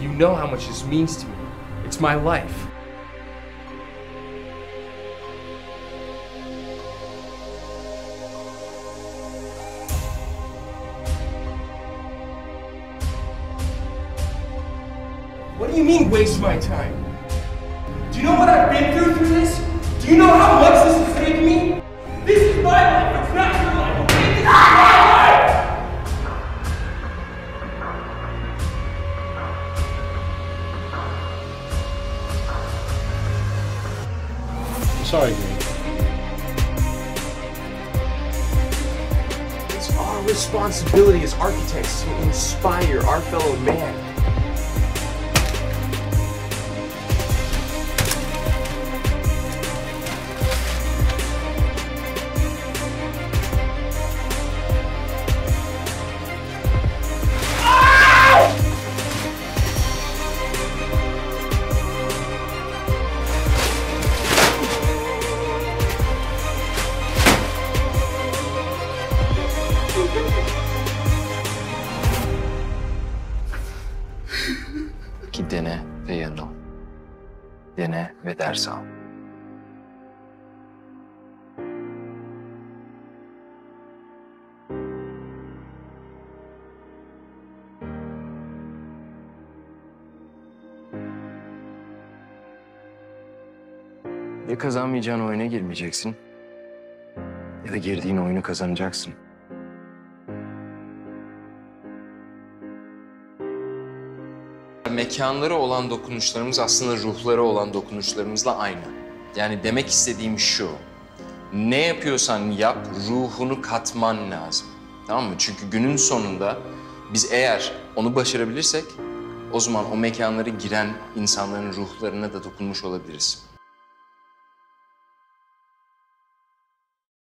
You know how much this means to me. It's my life. What do you mean waste my time? Do you know what I've been through through this? Do you know how much this has taken me? This is my life, it's not your life, okay? Sorry, Green. It's our responsibility as architects to inspire our fellow man. Ki dene ve yanıl. Dene ve ders al. Ya kazanmayacağın oyuna girmeyeceksin ya da girdiğin oyunu kazanacaksın. Mekanları olan dokunuşlarımız aslında ruhları olan dokunuşlarımızla aynı. Yani demek istediğim şu. Ne yapıyorsan yap, ruhunu katman lazım. Tamam mı? Çünkü günün sonunda biz eğer onu başarabilirsek o zaman o mekanlara giren insanların ruhlarına da dokunmuş olabiliriz.